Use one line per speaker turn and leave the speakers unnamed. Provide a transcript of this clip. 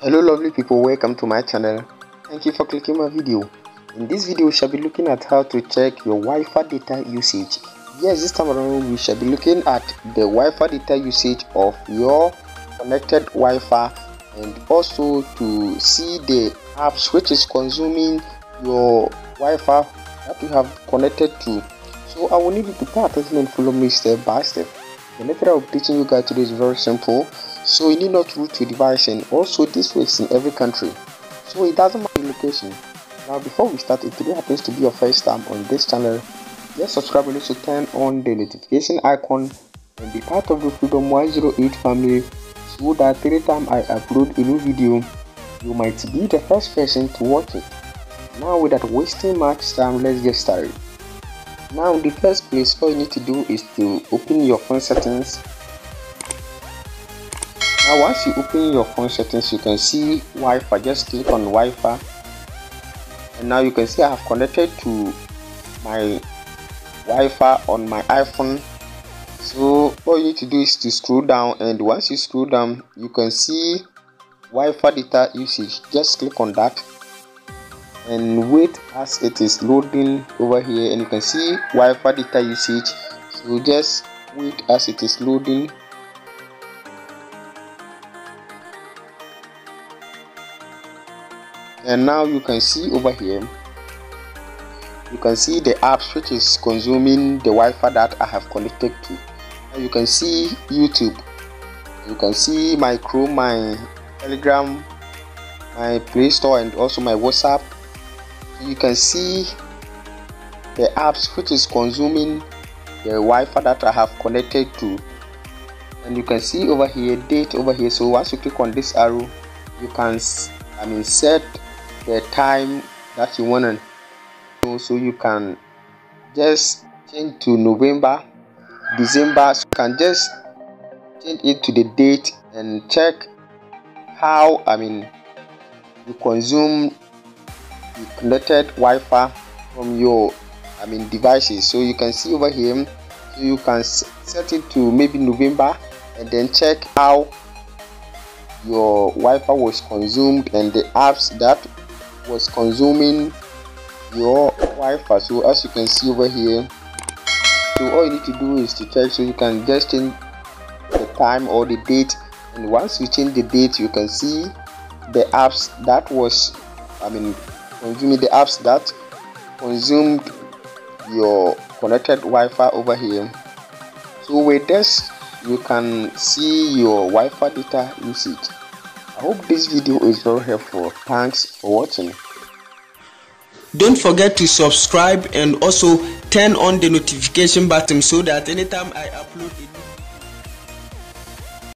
hello lovely people. Welcome to my channel. Thank you for clicking my video. In this video we shall be looking at how to check your wi-fi data usage. Yes this time around we shall be looking at the wi-fi data usage of your connected wi-fi and also to see the apps which is consuming your wi-fi that you have connected to. So i will need you to pay attention and follow me step by step. The method of teaching you guys today is very simple so you need not root your device and also this works in every country. So it doesn't matter the location. Now before we start if today happens to be your first time on this channel. Just subscribe and also turn on the notification icon and be part of the freedom 108 family so that every time i upload a new video you might be the first person to watch it. Now without wasting much time let's get started. Now in the first place all you need to do is to open your phone settings now once you open your phone settings you can see wi-fi. Just click on wi-fi. And now you can see i have connected to my wi-fi on my iphone. So all you need to do is to scroll down. And once you scroll down you can see wi-fi data usage. Just click on that. And wait as it is loading over here. And you can see wi-fi data usage. So just wait as it is loading and now you can see over here you can see the apps which is consuming the wi-fi that i have connected to. You can see youtube. You can see my chrome my telegram my play store and also my whatsapp. You can see the apps which is consuming the wi-fi that i have connected to. And you can see over here date over here. So once you click on this arrow you can i mean set the time that you want to so you can just change to november december. So you can just change it to the date and check how i mean you consume the connected wi-fi from your i mean devices. So you can see over here so you can set it to maybe november and then check how your wi-fi was consumed and the apps that was consuming your wi-fi so as you can see over here. So all you need to do is to check so you can just change the time or the date. And once you change the date you can see the apps that was i mean consuming the apps that consumed your connected wi-fi over here. So with this you can see your wi-fi data usage i hope this video is very helpful. Thanks for watching.
Don't forget to subscribe and also turn on the notification button so that anytime i upload a